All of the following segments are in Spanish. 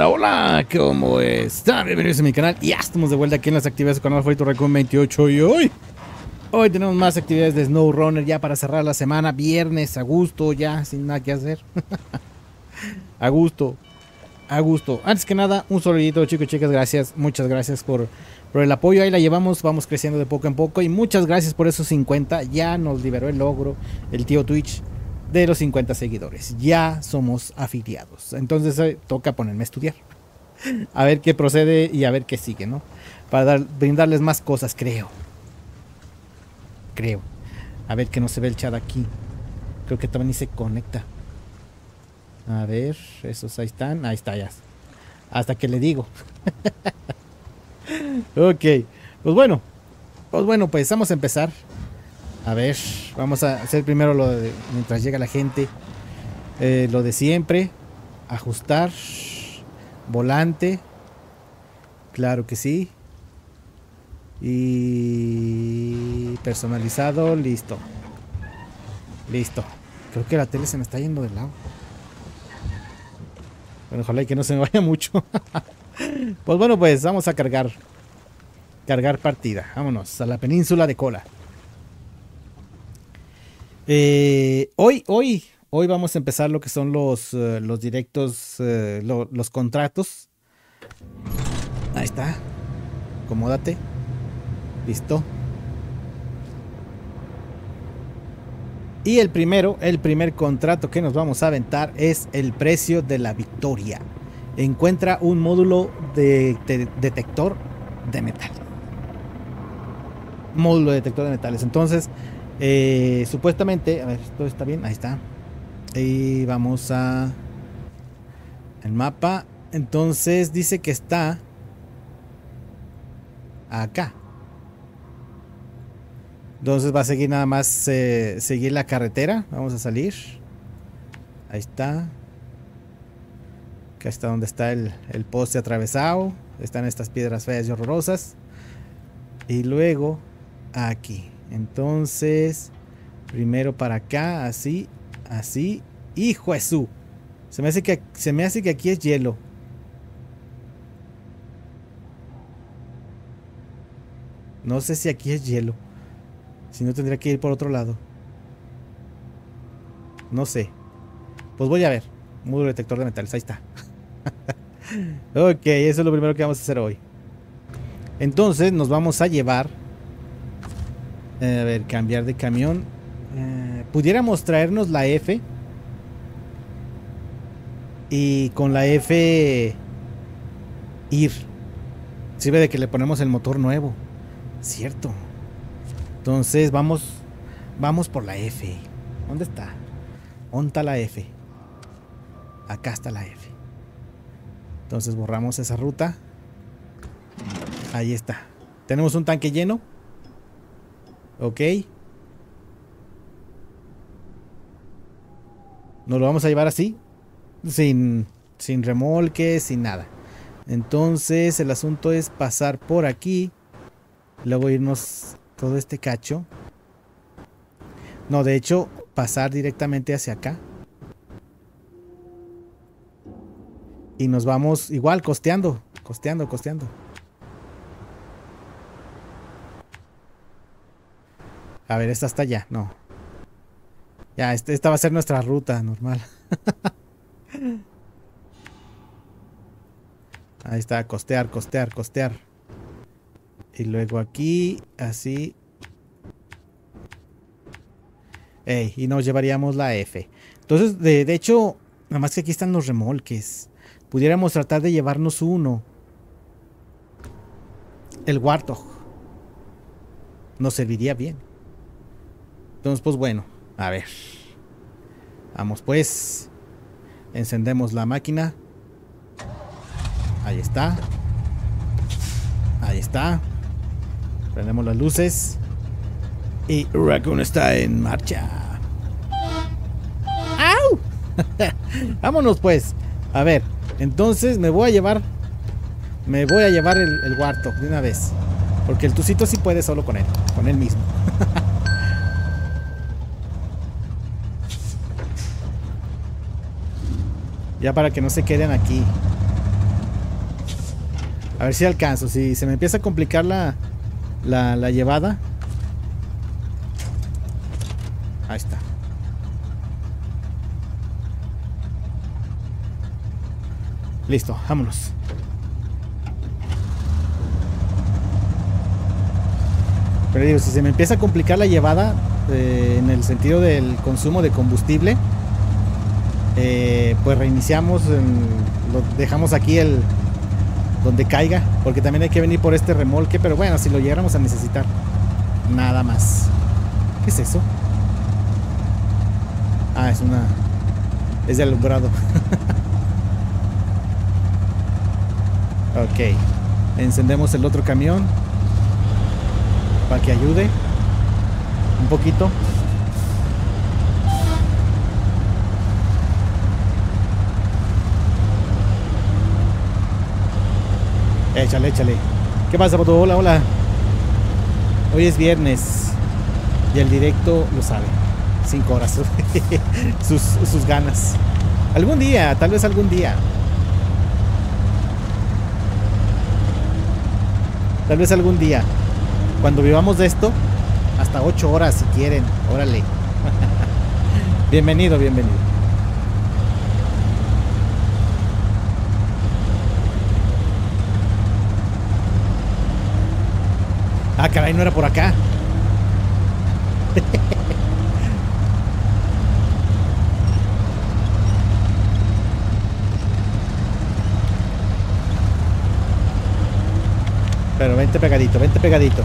Hola, hola, ¿cómo están? Bienvenidos a mi canal. Ya estamos de vuelta aquí en las actividades de canal favorito Recon 28 y hoy. Hoy tenemos más actividades de SnowRunner ya para cerrar la semana. Viernes, a gusto, ya, sin nada que hacer. a gusto, a gusto. Antes que nada, un saludito, chicos, chicas, gracias. Muchas gracias por, por el apoyo. Ahí la llevamos, vamos creciendo de poco en poco. Y muchas gracias por esos 50. Ya nos liberó el logro, el tío Twitch de los 50 seguidores. Ya somos afiliados. Entonces eh, toca ponerme a estudiar. A ver qué procede y a ver qué sigue, ¿no? Para dar, brindarles más cosas, creo. Creo. A ver que no se ve el chat aquí. Creo que también se conecta. A ver, esos ahí están. Ahí está, ya. Hasta que le digo. ok. Pues bueno. Pues bueno, pues vamos a empezar. A ver, vamos a hacer primero lo de mientras llega la gente. Eh, lo de siempre. Ajustar. Volante. Claro que sí. Y personalizado, listo. Listo. Creo que la tele se me está yendo del lado. Bueno, ojalá y que no se me vaya mucho. pues bueno, pues vamos a cargar. Cargar partida. Vámonos a la península de Cola. Eh, hoy, hoy, hoy vamos a empezar lo que son los, uh, los directos, lo, los contratos. Ahí está. Acomódate. Listo. Y el primero, el primer contrato que nos vamos a aventar es el precio de la victoria. Encuentra un módulo de, de detector de metal. Módulo de detector de metales. Entonces, eh, supuestamente, a ver, todo está bien, ahí está. Y vamos a el mapa. Entonces dice que está acá. Entonces va a seguir nada más eh, seguir la carretera. Vamos a salir. Ahí está. Acá está donde está el, el poste atravesado. Están estas piedras feas y horrorosas. Y luego aquí. Entonces, primero para acá, así, así. ¡Hijo Jesús! Se me hace que se me hace que aquí es hielo. No sé si aquí es hielo. Si no tendría que ir por otro lado. No sé. Pues voy a ver. Módulo detector de metales. Ahí está. ok, eso es lo primero que vamos a hacer hoy. Entonces nos vamos a llevar eh, a ver, cambiar de camión. Eh, pudiéramos traernos la F. Y con la F ir. Sirve de que le ponemos el motor nuevo. Cierto. Entonces vamos. Vamos por la F. ¿Dónde está? ¿Dónde está la F? Acá está la F. Entonces borramos esa ruta. Ahí está. Tenemos un tanque lleno. Ok. Nos lo vamos a llevar así. Sin, sin remolque, sin nada. Entonces el asunto es pasar por aquí. Luego irnos todo este cacho. No, de hecho, pasar directamente hacia acá. Y nos vamos igual costeando, costeando, costeando. A ver, esta está ya, no. Ya, este, esta va a ser nuestra ruta normal. Ahí está, costear, costear, costear. Y luego aquí, así. Ey, y nos llevaríamos la F. Entonces, de, de hecho, nada más que aquí están los remolques. Pudiéramos tratar de llevarnos uno. El Warthog. Nos serviría bien. Entonces, pues bueno, a ver. Vamos pues. Encendemos la máquina. Ahí está. Ahí está. Prendemos las luces. Y Raccoon está en marcha. ¡Au! Vámonos pues. A ver, entonces me voy a llevar. Me voy a llevar el, el de una vez. Porque el Tucito sí puede solo con él. Con él mismo. Ya para que no se queden aquí. A ver si alcanzo. Si se me empieza a complicar la, la, la llevada. Ahí está. Listo, vámonos. Pero digo, si se me empieza a complicar la llevada eh, en el sentido del consumo de combustible, eh, pues reiniciamos, lo dejamos aquí el donde caiga, porque también hay que venir por este remolque, pero bueno, si lo llegáramos a necesitar, nada más. ¿Qué es eso? Ah, es una... es de alumbrado. ok. Encendemos el otro camión para que ayude un poquito. Échale, échale. ¿Qué pasa, Pato? Hola, hola. Hoy es viernes y el directo lo sabe. Cinco horas. sus, sus ganas. Algún día, tal vez algún día. Tal vez algún día. Cuando vivamos de esto, hasta 8 horas si quieren. Órale. bienvenido, bienvenido. Ah, caray, no era por acá. Pero vente pegadito, vente pegadito.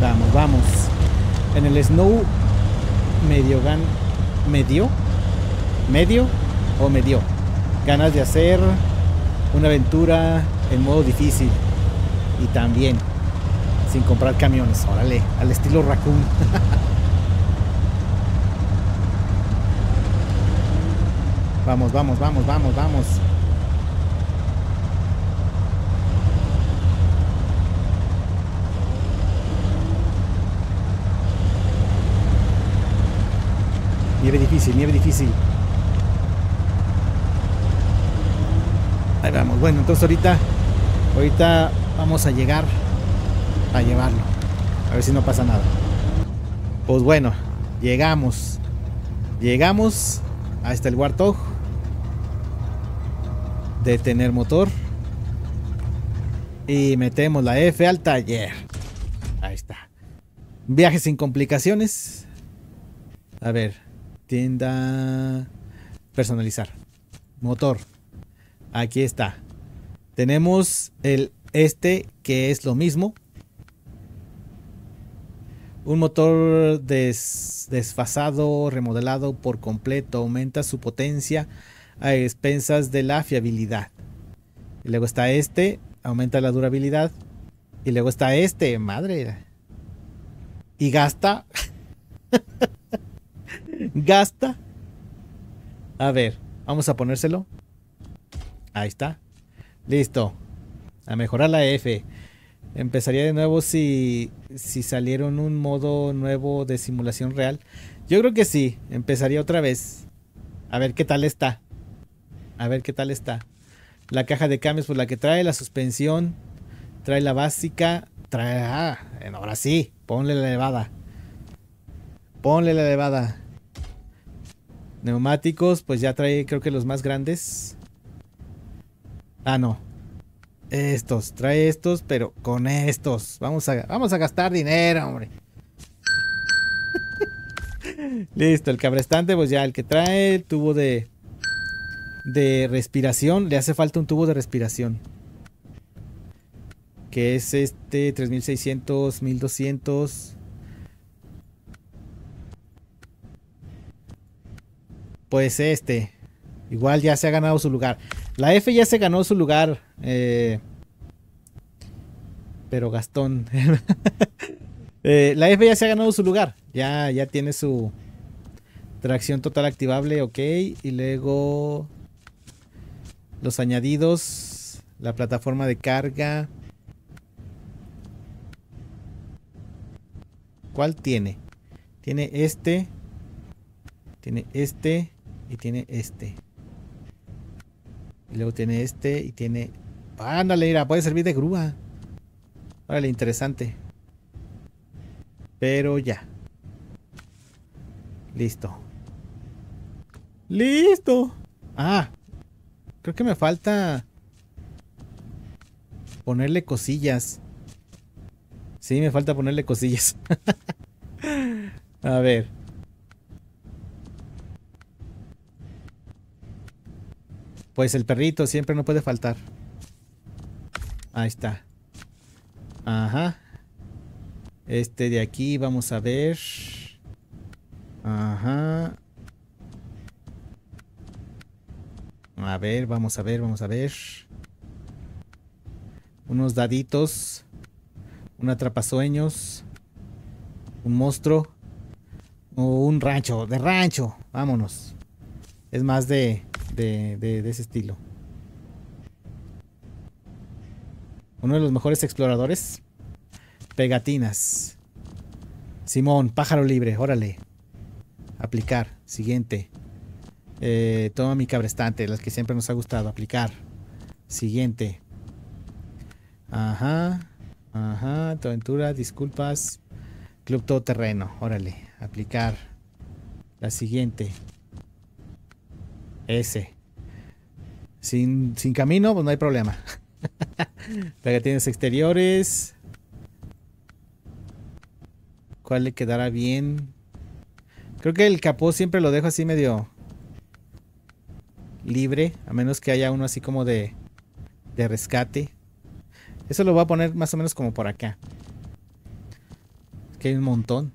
Vamos, vamos. En el snow medio medio o medio. Ganas de hacer una aventura en modo difícil y también sin comprar camiones órale al estilo raccoon. Vamos vamos vamos vamos vamos Nieve difícil, nieve difícil. Ahí vamos. Bueno, entonces ahorita, ahorita vamos a llegar a llevarlo. A ver si no pasa nada. Pues bueno, llegamos. Llegamos. Hasta el Warthog. Detener motor. Y metemos la F al taller. Ahí está. Viaje sin complicaciones. A ver, tienda personalizar. Motor. Aquí está. Tenemos el este que es lo mismo. Un motor desfasado remodelado por completo aumenta su potencia a expensas de la fiabilidad. Y luego está este aumenta la durabilidad. Y luego está este madre. Y gasta Gasta. A ver, vamos a ponérselo. Ahí está. Listo. A mejorar la F. Empezaría de nuevo si, si salieron un modo nuevo de simulación real. Yo creo que sí. Empezaría otra vez. A ver qué tal está. A ver qué tal está. La caja de cambios, pues la que trae la suspensión. Trae la básica. Trae... Ah, ahora sí. Ponle la elevada. Ponle la elevada. Neumáticos, pues ya trae creo que los más grandes. Ah, no. Estos, trae estos, pero con estos. Vamos a, vamos a gastar dinero, hombre. Listo, el cabrestante, pues ya el que trae el tubo de, de respiración. Le hace falta un tubo de respiración. Que es este 3600, 1200. Pues este, igual ya se ha ganado su lugar. La F ya se ganó su lugar. Eh, pero Gastón. Eh, la F ya se ha ganado su lugar. Ya, ya tiene su tracción total activable, ok. Y luego los añadidos. La plataforma de carga. ¿Cuál tiene? Tiene este. Tiene este. Y tiene este. Y luego tiene este y tiene... Ándale, mira, puede servir de grúa. Órale, interesante. Pero ya. Listo. Listo. Ah. Creo que me falta ponerle cosillas. Sí, me falta ponerle cosillas. A ver. Pues el perrito siempre no puede faltar. Ahí está. Ajá. Este de aquí vamos a ver. Ajá. A ver, vamos a ver, vamos a ver. Unos daditos. Un atrapasueños. Un monstruo. O un rancho, de rancho. Vámonos. Es más de, de, ese estilo. Uno de los mejores exploradores. Pegatinas. Simón, pájaro libre, órale. Aplicar. Siguiente. Eh, toma mi cabrestante, las que siempre nos ha gustado. Aplicar. Siguiente. Ajá. Ajá. Tu aventura, disculpas. Club todoterreno. Órale. Aplicar. La siguiente. Ese. Sin, sin camino, pues no hay problema. Pegatines exteriores. ¿Cuál le quedará bien? Creo que el capó siempre lo dejo así medio libre. A menos que haya uno así como de, de rescate. Eso lo voy a poner más o menos como por acá. Que hay un montón.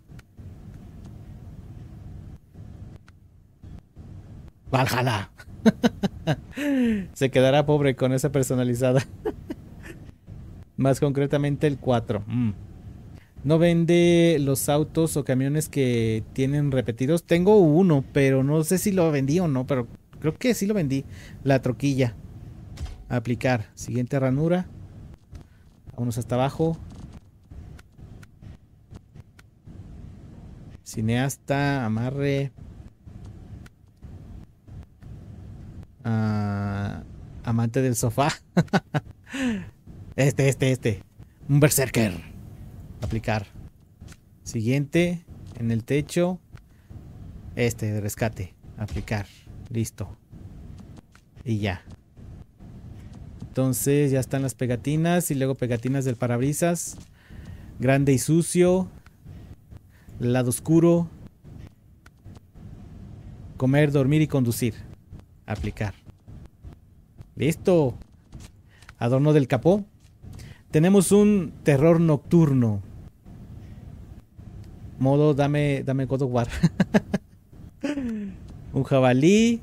Valhalla. Se quedará pobre con esa personalizada. Más concretamente el 4. Mm. No vende los autos o camiones que tienen repetidos. Tengo uno, pero no sé si lo vendí o no, pero creo que sí lo vendí. La troquilla. Aplicar. Siguiente ranura. Vámonos hasta abajo. Cineasta, amarre. Amante del sofá. este, este, este. Un berserker. Aplicar. Siguiente. En el techo. Este de rescate. Aplicar. Listo. Y ya. Entonces ya están las pegatinas y luego pegatinas del parabrisas. Grande y sucio. Lado oscuro. Comer, dormir y conducir aplicar. Listo. Adorno del capó. Tenemos un terror nocturno. Modo dame, dame God of War. un jabalí.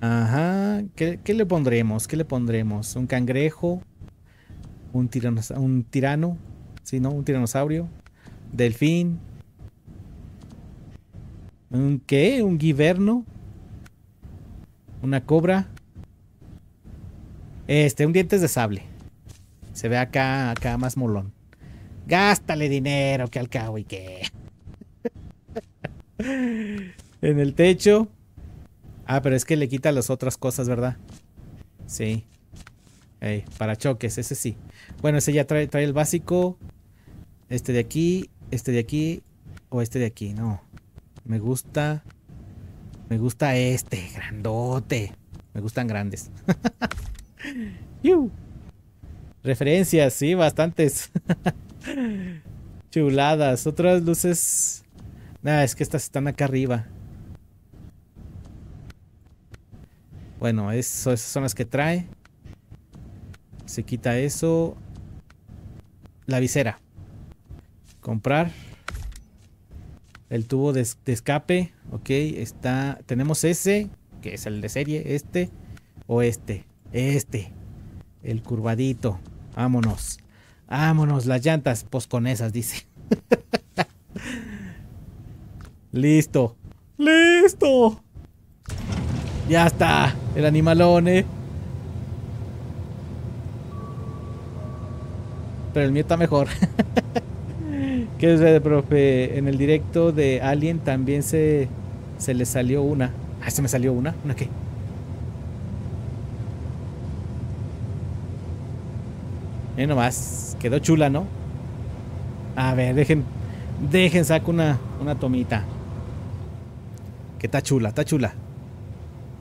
Ajá. ¿Qué, le pondremos? ¿Qué le pondremos? Un cangrejo. Un, un tirano. Sí, ¿no? Un tiranosaurio. Delfín. ¿Un qué? ¿Un guiverno? Una cobra. Este, un dientes de sable. Se ve acá, acá más molón. Gástale dinero, que al cabo y qué. en el techo. Ah, pero es que le quita las otras cosas, ¿verdad? Sí. para choques, ese sí. Bueno, ese ya trae, trae el básico. Este de aquí, este de aquí o este de aquí. No. Me gusta me gusta este, grandote. Me gustan grandes. Referencias, sí, bastantes. Chuladas. Otras luces. Nah, es que estas están acá arriba. Bueno, esas son las que trae. Se quita eso. La visera. Comprar. El tubo de, escape, ok, está, tenemos ese, que es el de serie, este, o este, este, el curvadito, vámonos, vámonos, las llantas, pues con esas, dice. Listo, listo. Ya está, el animalón, eh. Pero el mío está mejor. ¿Qué es, profe? En el directo de Alien también se, se le salió una. Ah, se me salió una. ¿Una qué? Eh, nomás. Quedó chula, ¿no? A ver, dejen. Dejen, saco una, una tomita. Que está chula, está chula.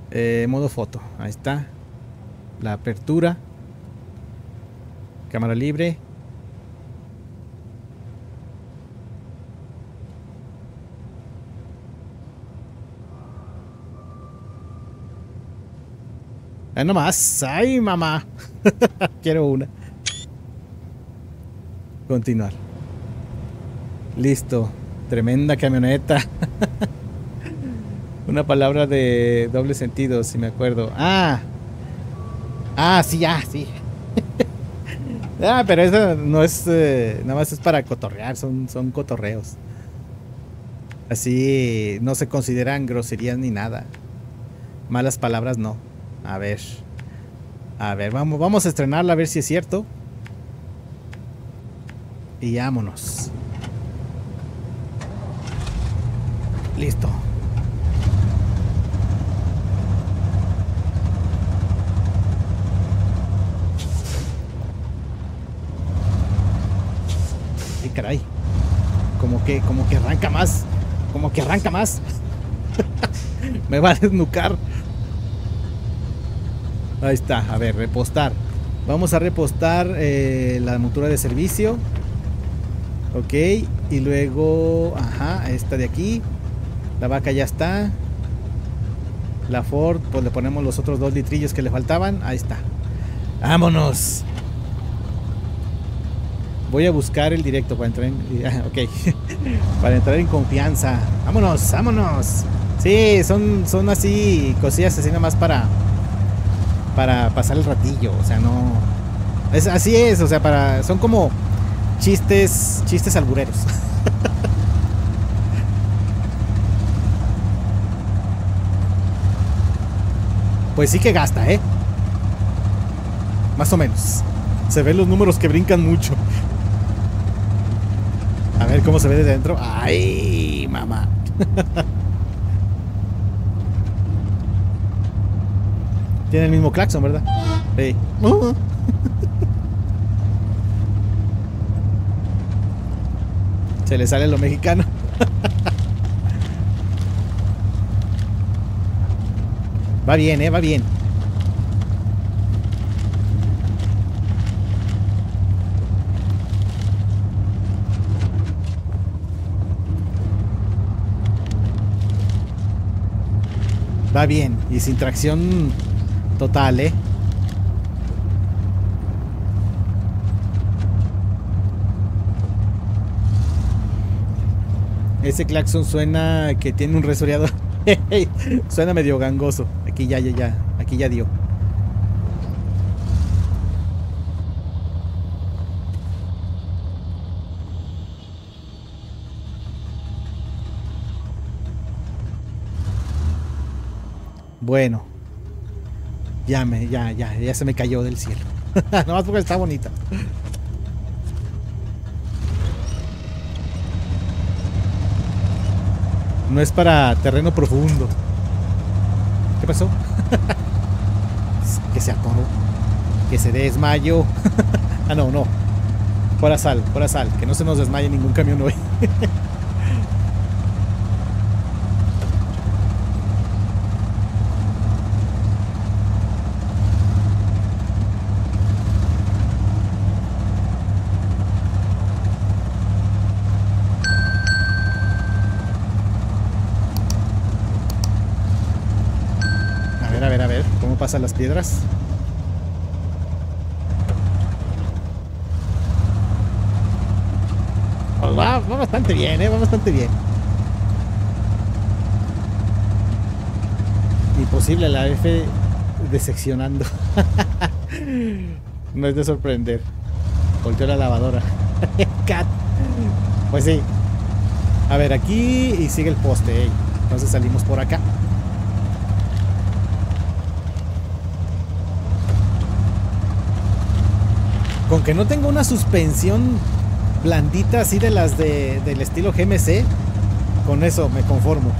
Eh, modo foto. Ahí está. La apertura. Cámara libre. Ahí nomás. Ay, mamá. Quiero una. Continuar. Listo. Tremenda camioneta. Una palabra de doble sentido, si me acuerdo. Ah. Ah, sí, ya, sí. ah, pero eso no es. Eh, nada más es para cotorrear, son, son cotorreos. Así no se consideran groserías ni nada. Malas palabras no. A ver. A ver, vamos, vamos a estrenarla a ver si es cierto. Y vámonos. Listo. Y caray. Como que, como que arranca más. Como que arranca más. Me va a desnucar. Ahí está. A ver, repostar. Vamos a repostar eh, la montura de servicio. Ok. Y luego, ajá, esta de aquí. La vaca ya está. La Ford, pues le ponemos los otros dos litrillos que le faltaban. Ahí está. Vámonos. Voy a buscar el directo para entrar en... Para entrar en confianza. Vámonos, vámonos. Sí, son, son así cosillas así nada más para... Para pasar el ratillo. O sea, no... Es, así es, o sea, para... Son como chistes, chistes albureros. Pues sí que gasta, ¿eh? Más o menos. Se ven los números que brincan mucho. A ver cómo se ve desde dentro. ¡Ay, mamá! Tiene el mismo claxon, ¿verdad? Sí. Se le sale lo mexicano. Va bien, eh, va bien. Va bien. Y sin tracción total, eh. Ese claxon suena que tiene un resoreador. suena medio gangoso. Aquí ya, ya, ya. Aquí ya dio. Bueno. Ya me, ya, ya, ya se me cayó del cielo. más porque está bonita. No es para terreno profundo. ¿Qué pasó? que se atoró. Que se desmayó. ah, no, no. Fuera sal, fuera sal. Que no se nos desmaye ningún camión hoy. A las piedras. Oh, va, bastante bien, ¿eh? va bastante bien. Imposible la F deseccionando. no es de sorprender. Volteó la lavadora. Cat. Pues sí. A ver, aquí y sigue el poste. Entonces salimos por acá. Con que no tenga una suspensión blandita, así de las de, del estilo GMC, con eso me conformo.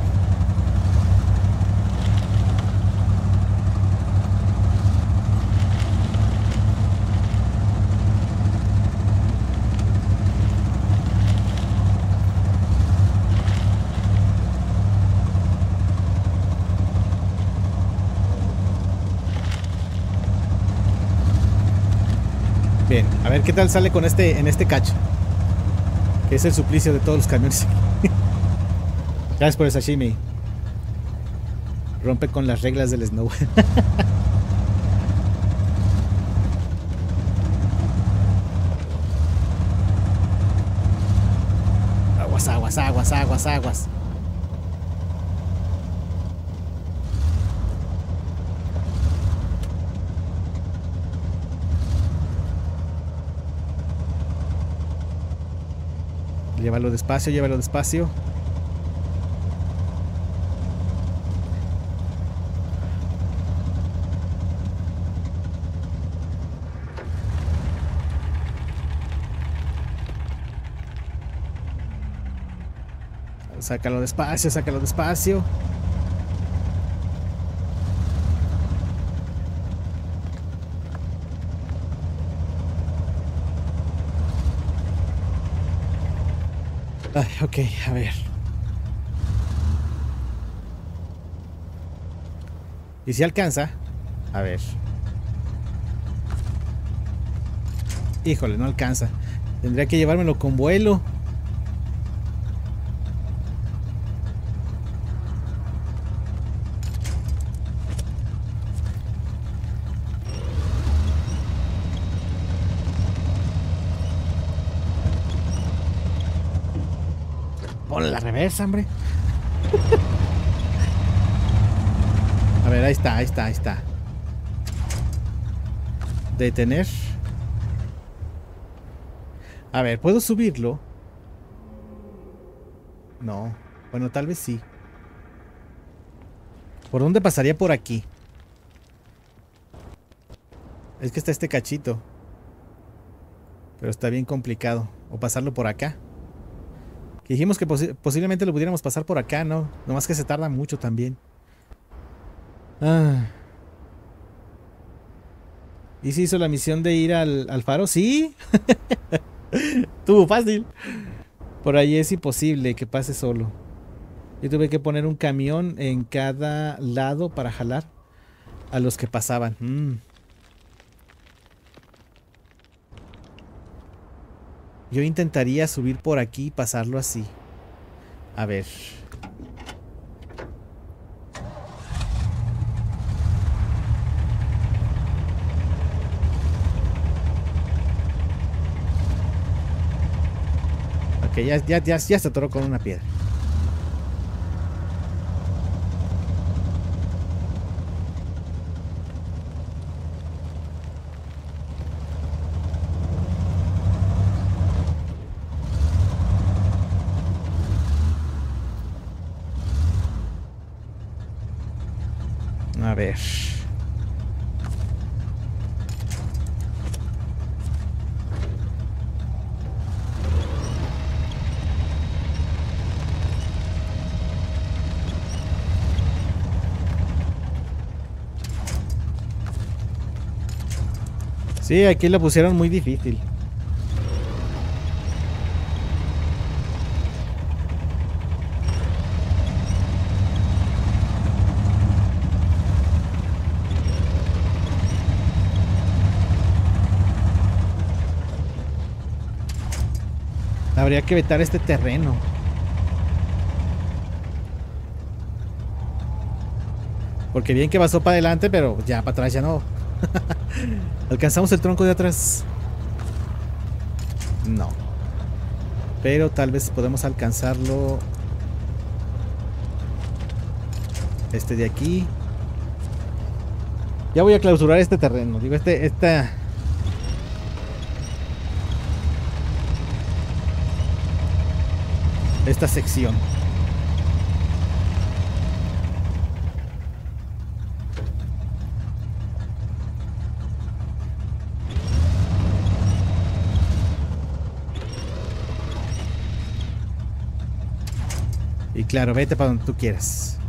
Ver qué tal sale con este en este cacho. Que es el suplicio de todos los camiones. Gracias por el sashimi. Rompe con las reglas del snow. aguas, aguas, aguas, aguas, aguas. Llévalo despacio, llévalo despacio. Sácalo despacio, sácalo despacio. Ay, ok, a ver. ¿Y si alcanza? A ver. Híjole, no alcanza. Tendría que llevármelo con vuelo. Ponle la reversa, hombre. A ver, ahí está, ahí está, ahí está. Detener. A ver, ¿puedo subirlo? No. Bueno, tal vez sí. ¿Por dónde pasaría por aquí? Es que está este cachito. Pero está bien complicado. O pasarlo por acá. Dijimos que posi posiblemente lo pudiéramos pasar por acá, ¿no? Nomás que se tarda mucho también. Ah. ¿Y si hizo la misión de ir al, al faro? Sí. Tuvo fácil. Por ahí es imposible que pase solo. Yo tuve que poner un camión en cada lado para jalar a los que pasaban. Mm. Yo intentaría subir por aquí y pasarlo así. A ver. Ok, ya, ya, ya, se atoró con una piedra. A Sí, aquí la pusieron muy difícil. Habría que vetar este terreno. Porque bien que pasó para adelante, pero ya para atrás ya no. ¿Alcanzamos el tronco de atrás? No. Pero tal vez podemos alcanzarlo. Este de aquí. Ya voy a clausurar este terreno. Digo, este, esta, esta sección. Y claro, vete para donde tú quieras.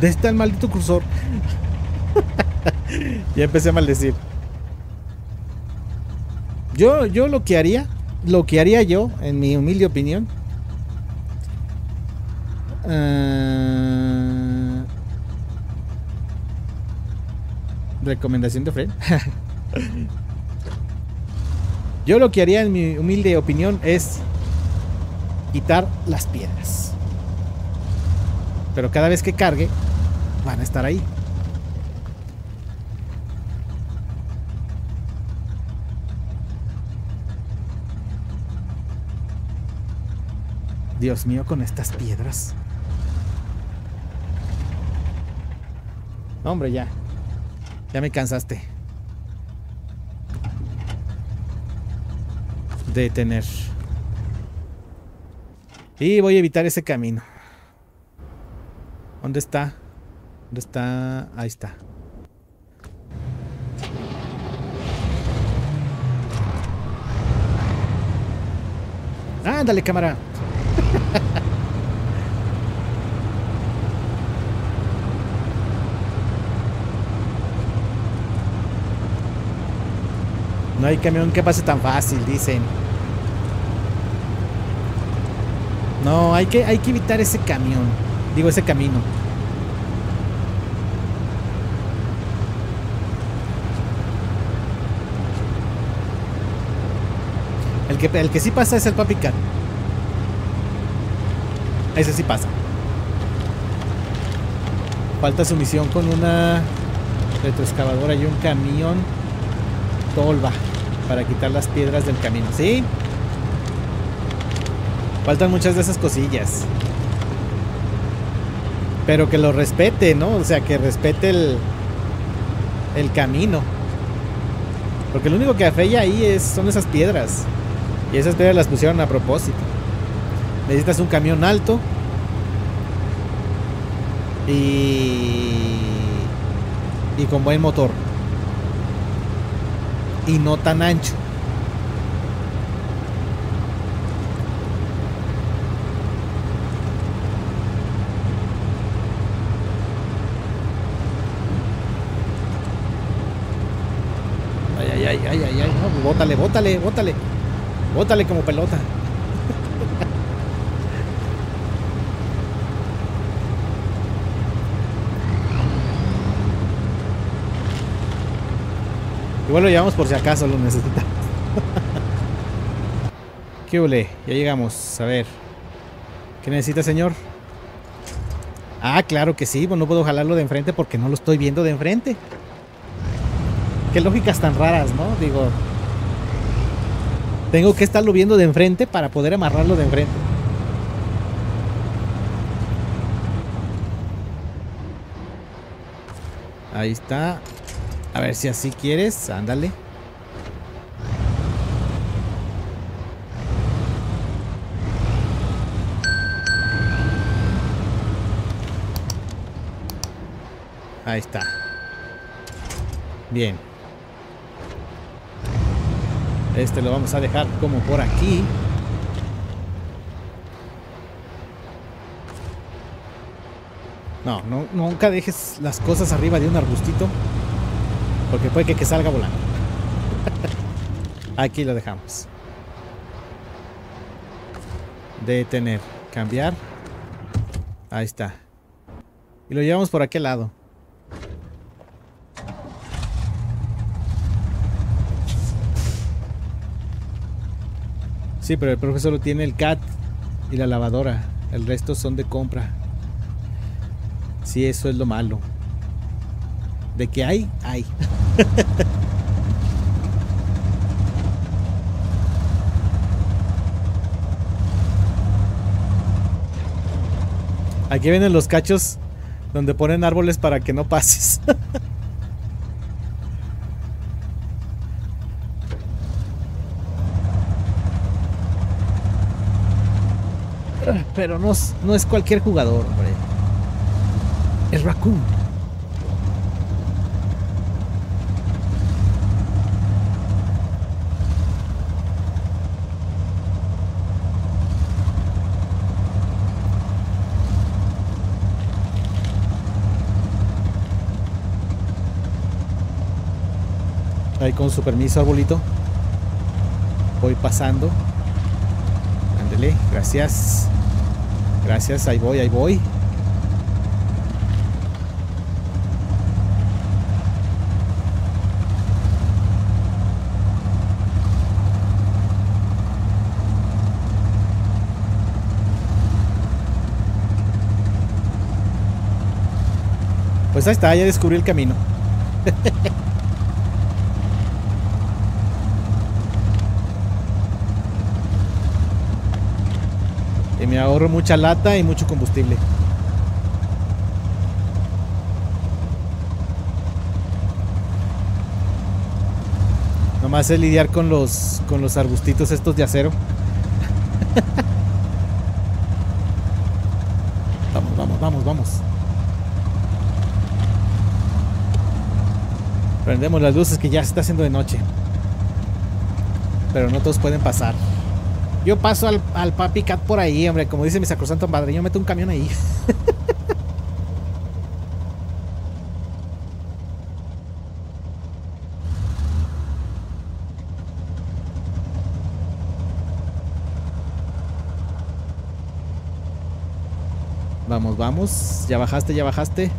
¿Dónde está el maldito cursor? ya empecé a maldecir. Yo, yo lo que haría, lo que haría yo, en mi humilde opinión. eh, recomendación de Fred. yo lo que haría, en mi humilde opinión, es quitar las piedras. Pero cada vez que cargue, van a estar ahí. Dios mío, con estas piedras. Hombre, ya. Ya me cansaste. De tener. Y voy a evitar ese camino. ¿Dónde está? ¿Dónde está? Ahí está. Ándale, cámara. No hay camión que pase tan fácil, dicen. No, hay que, hay que evitar ese camión. Digo, ese camino. El que sí pasa es el Papi Cat. Ese sí pasa. Falta su misión con una retroexcavadora y un camión tolva para quitar las piedras del camino. ¿Sí? Faltan muchas de esas cosillas. Pero que lo respete, ¿no? O sea, que respete el, el camino. Porque lo único que afella ahí es, son esas piedras. Y esas piedras las pusieron a propósito. Necesitas un camión alto. Y. Y con buen motor. Y no tan ancho. Ay, ay, ay, ay, ay. No, bótale, bótale, bótale. Bótale como pelota. Igual lo llevamos por si acaso lo necesitamos. ¿Qué ole? Ya llegamos. A ver. ¿Qué necesita, señor? Ah, claro que sí. Pues no puedo jalarlo de enfrente porque no lo estoy viendo de enfrente. Qué lógicas tan raras, ¿no? Digo. Tengo que estarlo viendo de enfrente para poder amarrarlo de enfrente. Ahí está. A ver si así quieres. Ándale. Ahí está. Bien. Este lo vamos a dejar como por aquí. No, no, nunca dejes las cosas arriba de un arbustito. Porque puede que, que salga volando. Aquí lo dejamos. Detener. Cambiar. Ahí está. Y lo llevamos por aquel lado. Sí, pero el profe solo tiene el CAT y la lavadora. El resto son de compra. Sí, eso es lo malo. De que hay, hay. Aquí vienen los cachos donde ponen árboles para que no pases. Pero no, no es cualquier jugador, hombre. Es Raccoon. Ahí con su permiso, arbolito. Voy pasando. Ándele, gracias. Gracias, ahí voy, ahí voy. Pues ahí está, ya descubrí el camino. ahorro mucha lata y mucho combustible. Nomás es lidiar con los con los arbustitos estos de acero. vamos, vamos, vamos, vamos. Prendemos las luces que ya se está haciendo de noche. Pero no todos pueden pasar. Yo paso al, al Papi Cat por ahí, hombre. Como dice mi sacrosanto padre, yo meto un camión ahí. vamos, vamos. Ya bajaste, ya bajaste.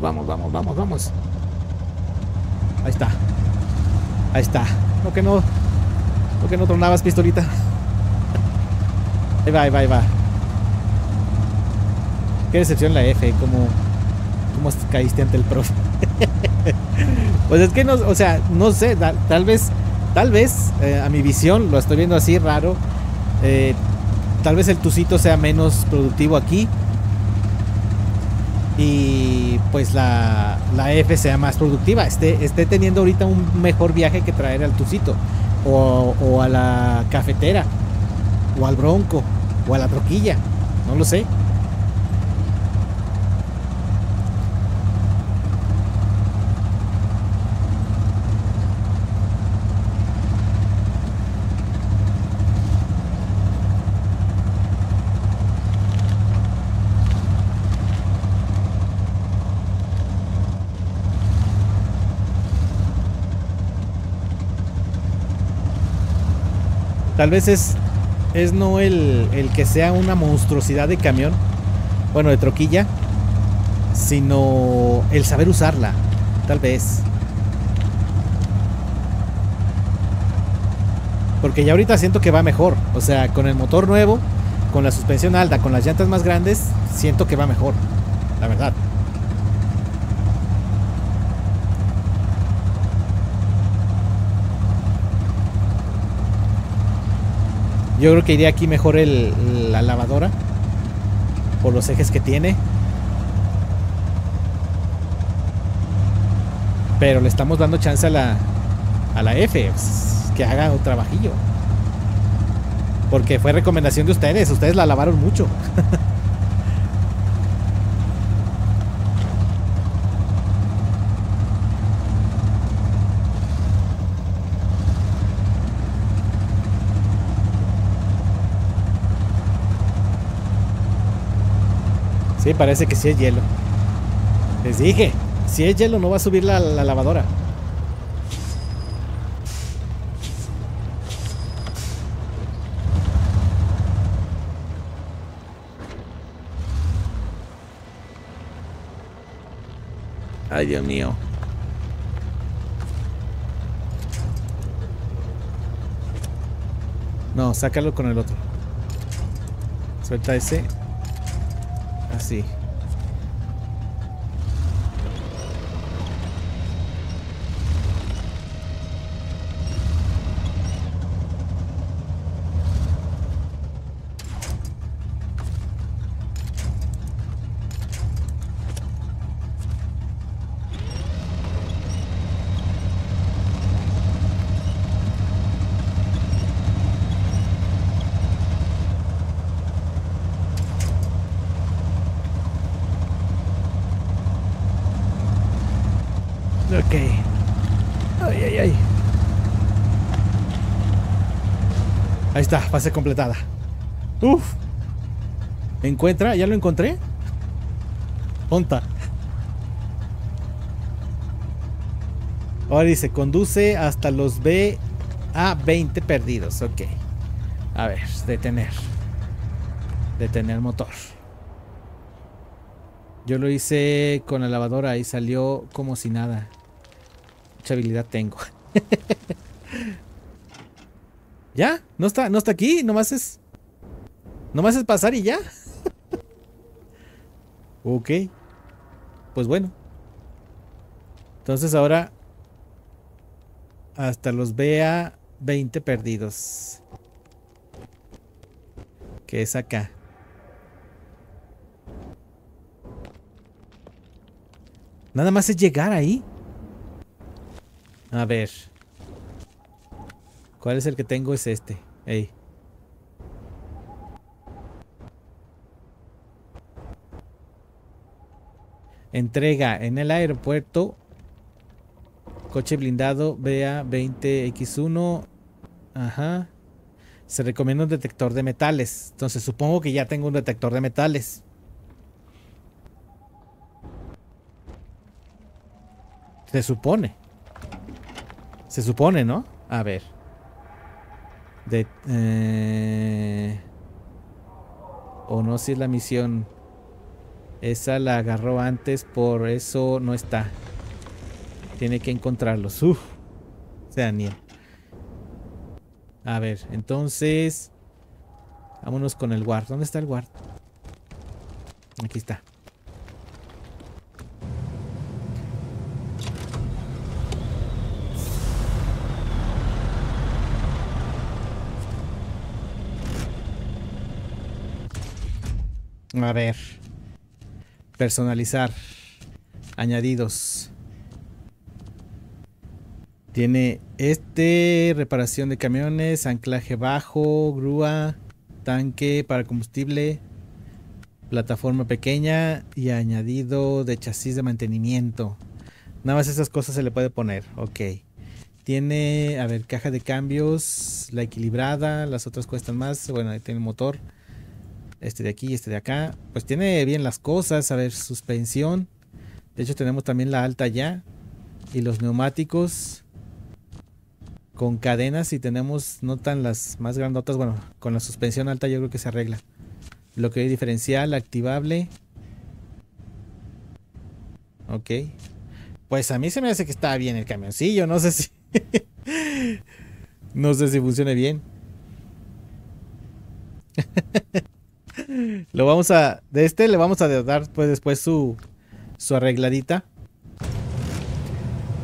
Vamos, vamos, Ahí está. Ahí está. No que no. No que no tronabas pistolita. Ahí va, ahí va, ahí va. Qué decepción la F, como. ¿Cómo caíste ante el profe? pues es que no, o sea, no sé, tal vez, tal vez eh, a mi visión, lo estoy viendo así raro. Eh, tal vez el tucito sea menos productivo aquí y pues la, la F sea más productiva, esté, esté teniendo ahorita un mejor viaje que traer al Tucito, o, o a la cafetera, o al Bronco, o a la Troquilla, no lo sé. Tal vez es, es no el, el que sea una monstruosidad de camión, bueno, de troquilla, sino el saber usarla, tal vez. Porque ya ahorita siento que va mejor, o sea, con el motor nuevo, con la suspensión alta, con las llantas más grandes, siento que va mejor, la verdad. Yo creo que iría aquí mejor el, la lavadora. Por los ejes que tiene. Pero le estamos dando chance a la, a la F. Pues, que haga un trabajillo. Porque fue recomendación de ustedes. Ustedes la lavaron mucho. Sí, parece que sí es hielo. Les dije, si es hielo no va a subir la, la lavadora. Ay, Dios mío. No, sácalo con el otro. Suelta ese. Así. Ok. Ay, ay, ay. Ahí está, fase completada. Uf. ¿Encuentra? ¿Ya lo encontré? Ponta. Ahora dice, conduce hasta los B a 20 perdidos. Ok. A ver, detener. Detener motor. Yo lo hice con la lavadora y salió como si nada. Mucha habilidad tengo. ¿Ya? ¿No está, ¿No está aquí? Nomás es... Nomás es pasar y ya. ok. Pues bueno. Entonces ahora... Hasta los vea 20 perdidos. Que es acá. Nada más es llegar ahí. A ver. ¿Cuál es el que tengo? Es este. Ey. Entrega en el aeropuerto. Coche blindado BA 20X1. Ajá. Se recomienda un detector de metales. Entonces supongo que ya tengo un detector de metales. Se supone. Se supone, ¿no? A ver. Eh, o no si es la misión. Esa la agarró antes, por eso no está. Tiene que encontrarlos. Uf. sea ni. A ver, entonces. Vámonos con el guard. ¿Dónde está el guard? Aquí está. A ver. Personalizar. Añadidos. Tiene este, reparación de camiones, anclaje bajo, grúa, tanque para combustible, plataforma pequeña y añadido de chasis de mantenimiento. Nada más esas cosas se le puede poner, ok. Tiene, a ver, caja de cambios, la equilibrada, las otras cuestan más, bueno, ahí tiene motor. Este de aquí, este de acá. Pues tiene bien las cosas. A ver, suspensión. De hecho tenemos también la alta ya. Y los neumáticos. Con cadenas y tenemos, no tan las más grandotas. Bueno, con la suspensión alta yo creo que se arregla. Bloqueo diferencial, activable. Ok. Pues a mí se me hace que está bien el camioncillo. No sé si... no sé si funcione bien. Lo vamos a. De este le vamos a dar pues después su. su arregladita.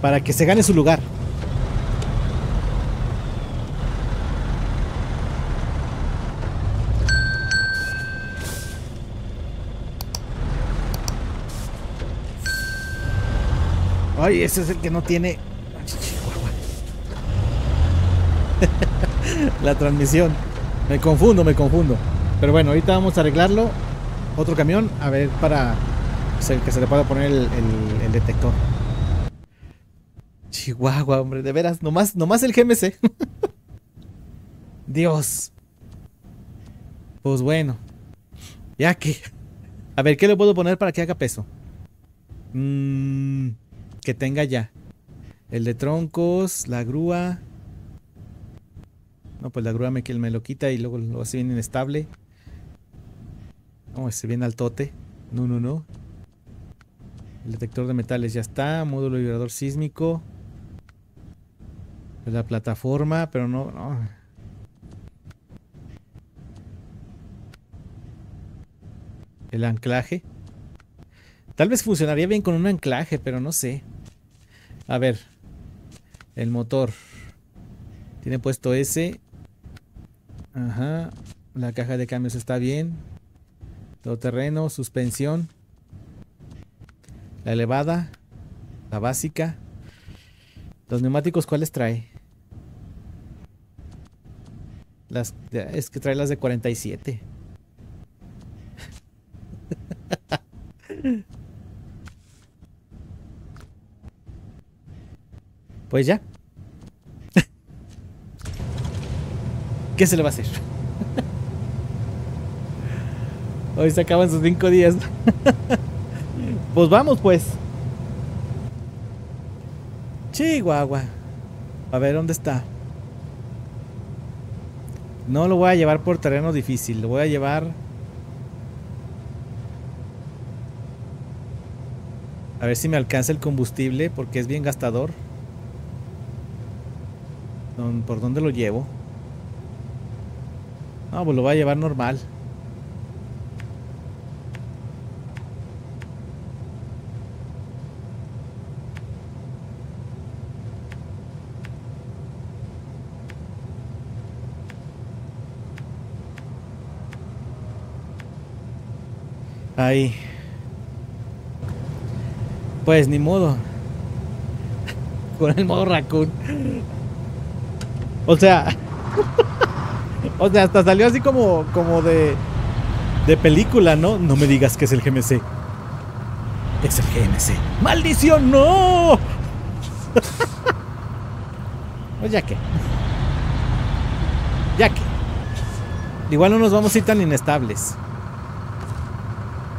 Para que se gane su lugar. Ay, ese es el que no tiene. La transmisión. Me confundo, me confundo. Pero bueno, ahorita vamos a arreglarlo. Otro camión, a ver para que se le pueda poner el, detector. Chihuahua, hombre, de veras, nomás, nomás el GMC. Dios. Pues bueno. Ya que. A ver, ¿qué le puedo poner para que haga peso? Mm, que tenga ya. El de troncos, la grúa. No, pues la grúa me, me lo quita y luego lo hace bien inestable. Oh, se viene al tote. No, no, no. El detector de metales ya está. Módulo vibrador sísmico. La plataforma, pero no, no. El anclaje. Tal vez funcionaría bien con un anclaje, pero no sé. A ver. El motor. Tiene puesto ese. Ajá. La caja de cambios está bien. Terreno, suspensión. La elevada. La básica. Los neumáticos, ¿cuáles trae? Las, es que trae las de 47. Pues ya. ¿Qué se le va a hacer? Hoy se acaban sus cinco días. pues vamos pues. Chihuahua. A ver, ¿dónde está? No lo voy a llevar por terreno difícil. Lo voy a llevar... A ver si me alcanza el combustible porque es bien gastador. ¿Por dónde lo llevo? No, pues lo voy a llevar normal. Ahí. Pues ni modo. Con el modo raccoon. O sea. o sea, hasta salió así como, como de. De película, ¿no? No me digas que es el GMC. Es el GMC. ¡Maldición! ¡No! pues ya que. Ya que. Igual no nos vamos a ir tan inestables.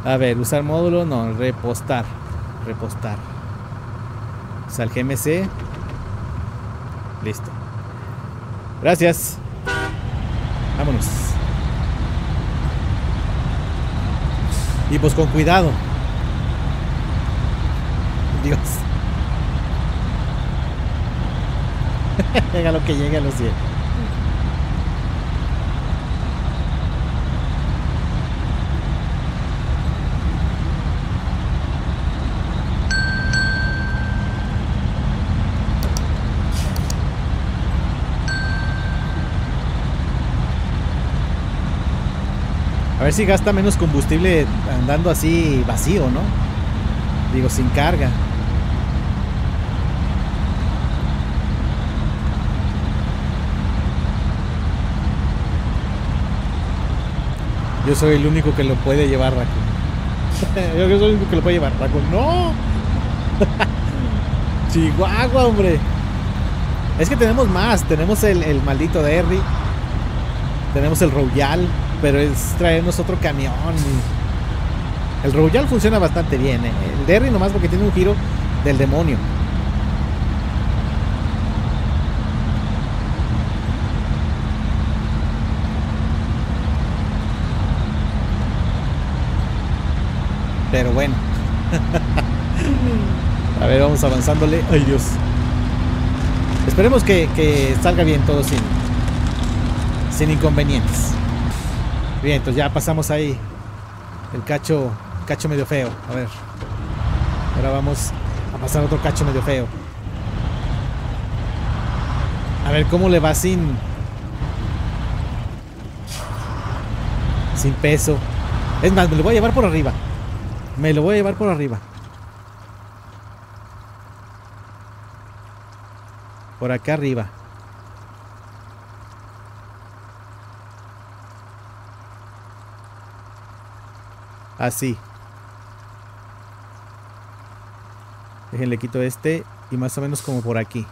A ver, usar módulo, no, repostar. Repostar. El GMC. Listo. Gracias. Vámonos. Y pues con cuidado. Dios. Llega lo que llegue a los 100. Ver si gasta menos combustible andando así vacío, ¿no? Digo, sin carga. Yo soy el único que lo puede llevar, Raccoon. Yo soy el único que lo puede llevar, Raccoon. ¡No! Chihuahua, hombre. Es que tenemos más. Tenemos el, el maldito Derry. Tenemos el Royal pero es traernos otro camión. El Royal funciona bastante bien. ¿eh? El Derry nomás porque tiene un giro del demonio. Pero bueno. A ver, vamos avanzándole. Ay Dios. Esperemos que, que salga bien todo sin, sin inconvenientes. Bien, entonces ya pasamos ahí el cacho, cacho medio feo. A ver. Ahora vamos a pasar otro cacho medio feo. A ver cómo le va sin... Sin peso. Es más, me lo voy a llevar por arriba. Me lo voy a llevar por arriba. Por acá arriba. Así. Déjenle quito este y más o menos como por aquí.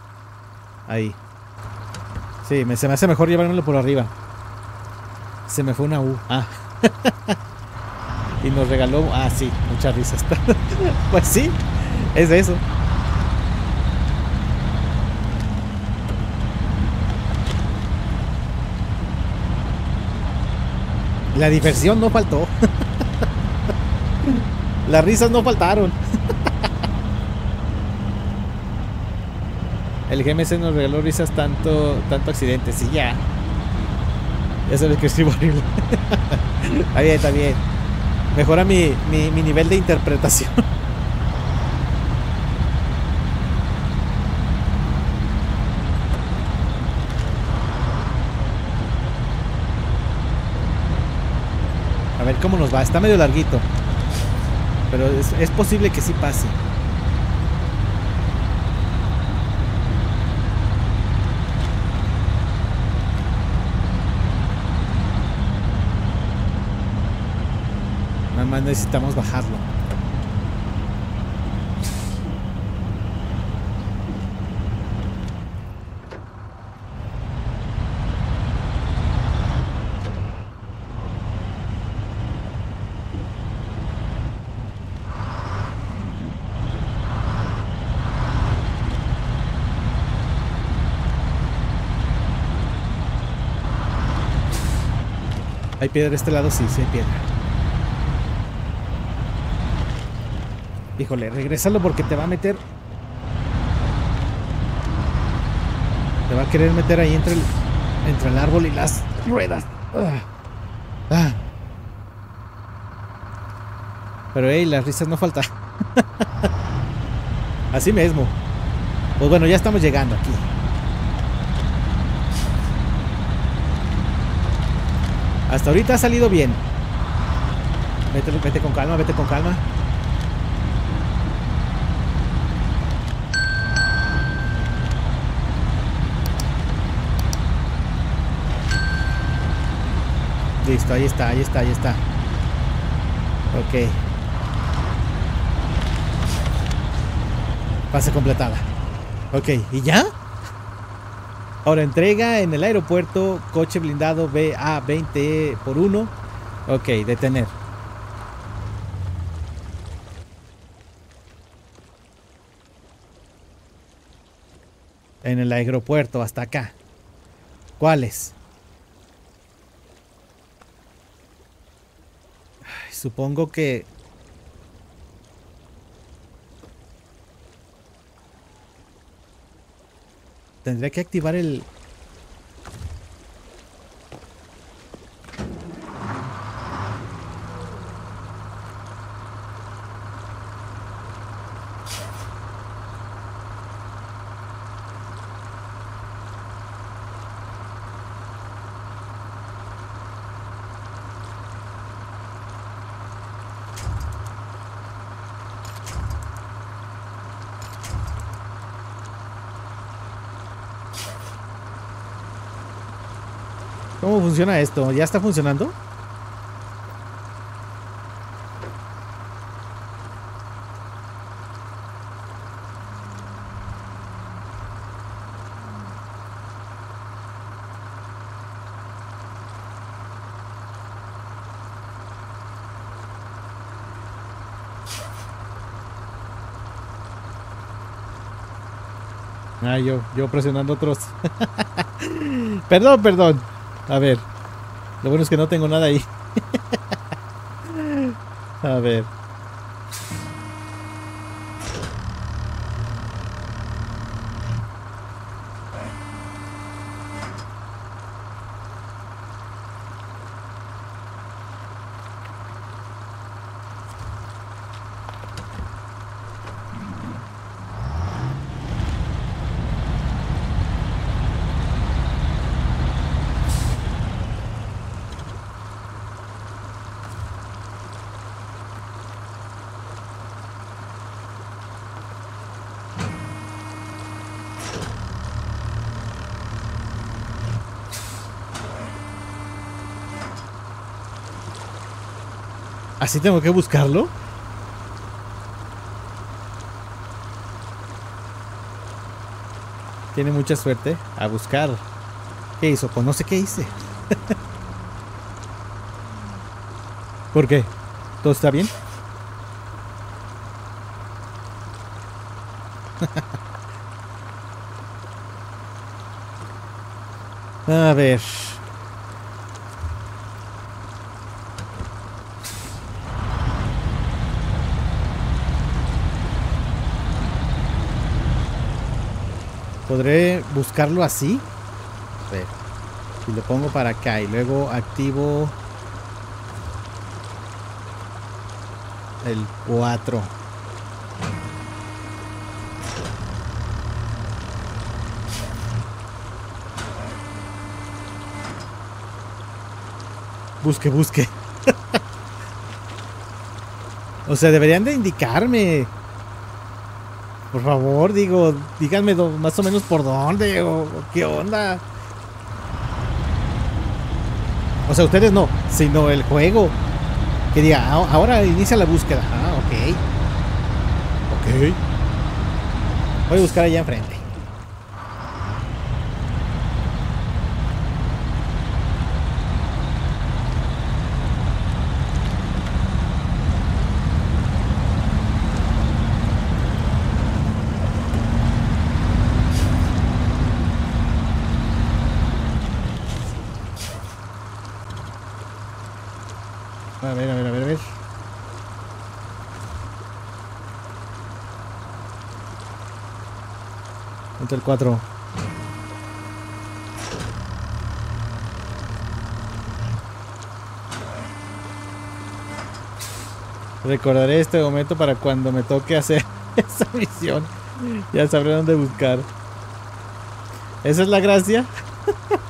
Ahí. Sí, me, se me hace mejor llevármelo por arriba. Se me fue una U. Ah. y nos regaló... Ah, sí, muchas risas. pues sí, es eso. La diversión no faltó. Las risas no faltaron. El GMC nos regaló risas tanto, tanto accidentes. Y ya. Ya sabes que estoy horrible. está bien, está bien. Mejora mi, mi, mi nivel de interpretación. A ver cómo nos va. Está medio larguito. Pero es, posible que sí pase. Nada más necesitamos bajarlo. ¿Hay piedra de este lado? Sí, sí hay piedra. Híjole, regresalo porque te va a meter... Te va a querer meter ahí entre el, entre el árbol y las ruedas. Ah. Ah. Pero hey, las risas no faltan. Así mismo. Pues bueno, ya estamos llegando aquí. Hasta ahorita ha salido bien. Vete, con calma, vete con calma. Listo, ahí está, ahí está, ahí está. Ok. Fase completada. Ok, ¿y ya? Ahora entrega en el aeropuerto coche blindado BA20 por 1. Ok, detener. En el aeropuerto, hasta acá. ¿Cuáles? supongo que... Tendría que activar el... ¿Cómo funciona esto? ¿Ya está funcionando? Ah, yo, yo presionando otros. perdón, perdón. A ver. Lo bueno es que no tengo nada ahí. A ver. ¿Así tengo que buscarlo? Tiene mucha suerte a buscar. ¿Qué hizo? Pues no sé qué hice. ¿Por qué? ¿Todo está bien? A ver. ¿Podré buscarlo así? Si lo pongo para acá y luego activo el 4. Busque, busque. o sea, deberían de indicarme. Por favor, digo, díganme más o menos por dónde o, qué onda. O sea, ustedes no, sino el juego. Que diga, ah, ahora inicia la búsqueda. Ah, ok. Ok. Voy a buscar allá enfrente. El 4. Recordaré este momento para cuando me toque hacer esa misión. Ya sabré dónde buscar. ¿Esa es la gracia?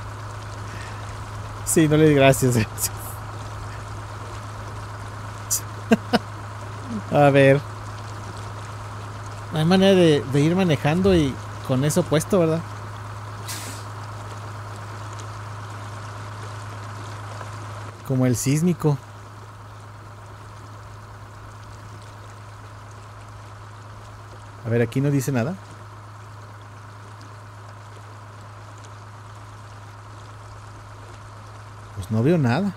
sí, no le di gracias. A ver. Hay manera de, de ir manejando y con eso puesto, ¿verdad? Como el sísmico. A ver, aquí no dice nada. Pues no veo nada.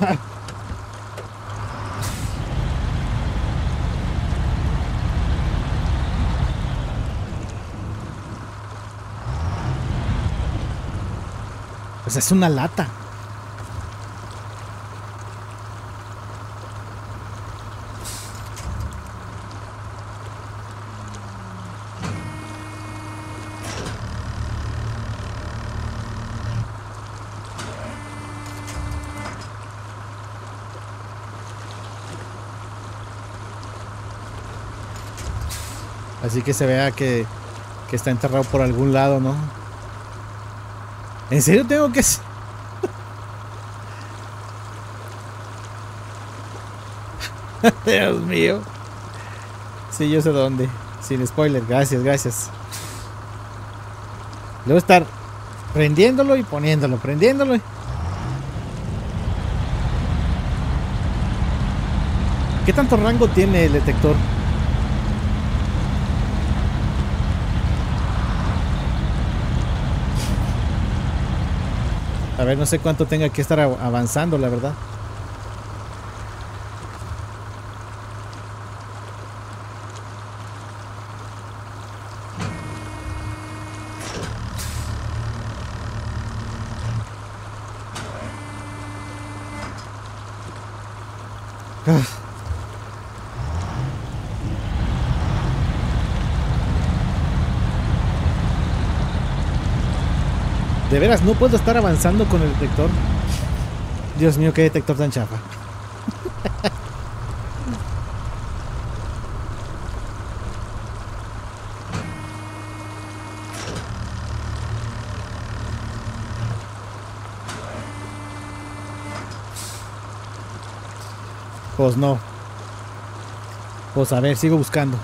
Es una lata. Así que se vea que, que está enterrado por algún lado, ¿no? ¿En serio tengo que...? Dios mío. Sí, yo sé dónde. Sin spoiler. Gracias, gracias. Debo estar prendiéndolo y poniéndolo, prendiéndolo. ¿Qué tanto rango tiene el detector? Ver, no sé cuánto tenga que estar av- avanzando, la verdad. No puedo estar avanzando con el detector. Dios mío, qué detector tan chafa. Pues no. Pues a ver, sigo buscando.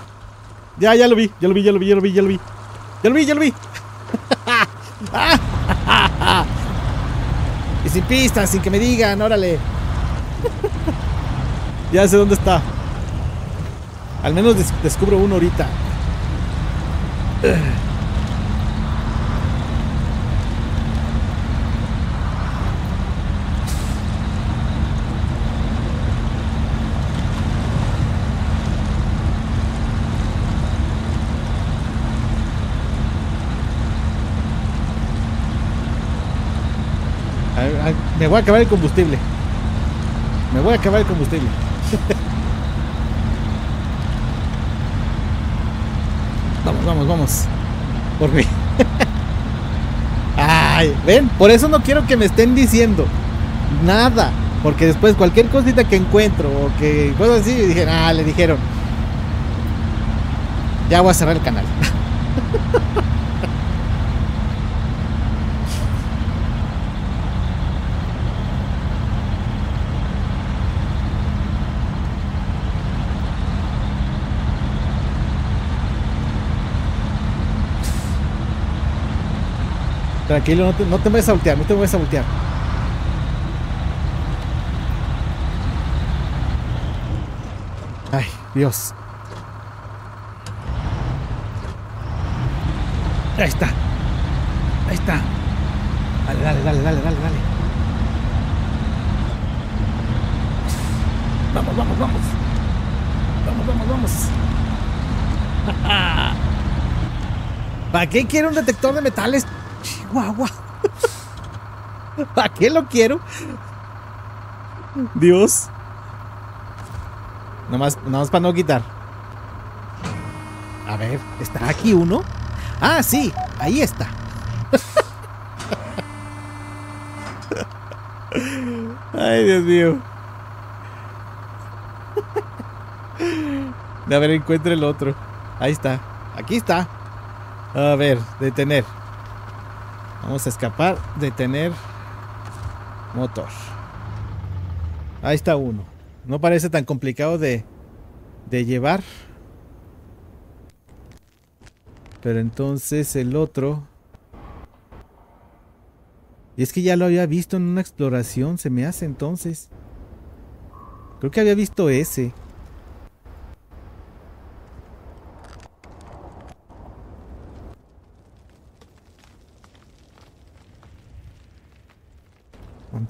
Ya, ya lo vi, ya lo vi, ya lo vi, ya lo vi, ya lo vi. Ya lo vi, ya lo vi. Y sin pistas, sin que me digan, órale. ya sé dónde está. Al menos des- descubro uno ahorita. Ay, ay, Me voy a acabar el combustible. Me voy a acabar el combustible. vamos, vamos, vamos. Por mí. Ay, ven, por eso no quiero que me estén diciendo nada. Porque después cualquier cosita que encuentro o que cosas así, dije, ah, le dijeron. Ya voy a cerrar el canal. Tranquilo, no te, no te vayas a voltear, no te vayas a voltear. Ay, Dios. Ahí está. Ahí está. Dale, dale, dale, dale, dale, dale. Vamos, vamos, vamos. Vamos, vamos, vamos. ¿Para qué quiero un detector de metales? Chihuahua. ¿Para qué lo quiero? Dios. Nomás, nomás para no quitar. A ver, ¿está aquí uno? Ah, sí, ahí está. Ay, Dios mío. A ver, encuentre el otro. Ahí está. Aquí está. A ver, detener. Vamos a escapar. Detener. Motor. Ahí está uno. No parece tan complicado de, de llevar. Pero entonces el otro... Y es que ya lo había visto en una exploración, se me hace entonces. Creo que había visto ese.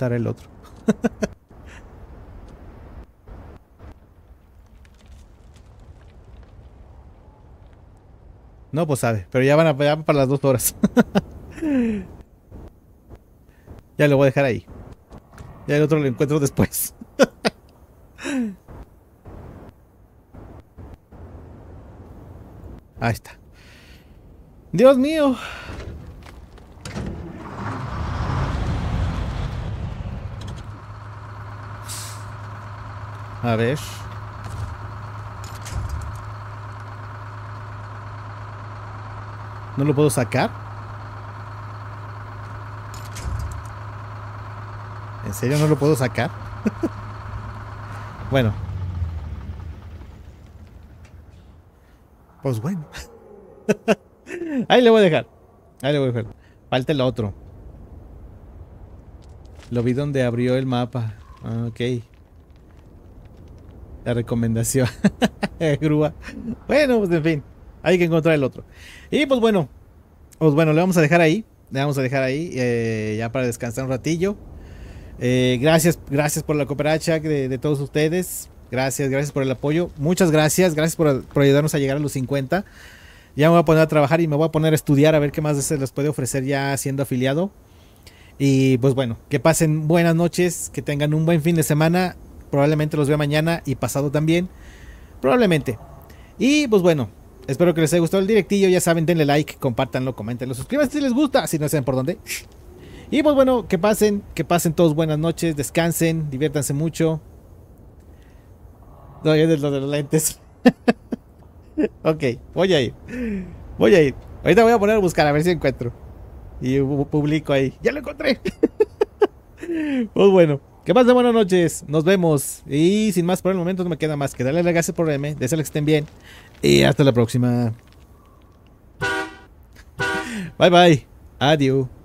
El otro. no, pues sabe, pero ya van, a, para las dos horas. ya lo voy a dejar ahí. Ya el otro lo encuentro después. Ahí está. Dios mío. A ver. ¿No lo puedo sacar? ¿En serio no lo puedo sacar? bueno. Pues bueno. Ahí le voy a dejar. Ahí le voy a dejar. Falta el otro. Lo vi donde abrió el mapa. Ah, ok. La recomendación. Grúa. Bueno, pues en fin. Hay que encontrar el otro. Y pues bueno. Pues bueno, le vamos a dejar ahí. Le vamos a dejar ahí. Eh, ya para descansar un ratillo. Eh, gracias, gracias por la cooperacha de, todos ustedes. Gracias, gracias por el apoyo. Muchas gracias. Gracias por, por, ayudarnos a llegar a los 50. Ya me voy a poner a trabajar y me voy a poner a estudiar a ver qué más se les puede ofrecer ya siendo afiliado. Y pues bueno, que pasen buenas noches, que tengan un buen fin de semana Probablemente los vea mañana y pasado también. Probablemente. Y pues bueno, espero que les haya gustado el directillo. Ya saben, denle like, compártanlo, comentenlo, suscríbanse si les gusta, si no saben por dónde. Y pues bueno, que pasen, que pasen todos buenas noches, descansen, diviértanse mucho. No, es de los lentes. ok, voy a ir. Voy a ir. Ahorita voy a poner a buscar a ver si encuentro. Y publico ahí. ¡Ya lo encontré! pues bueno. Que pasen buenas noches, nos vemos. Y sin más por el momento no me queda más que darle las gracias por verme, desearles que estén bien. Y hasta la próxima. Bye bye. Adiós.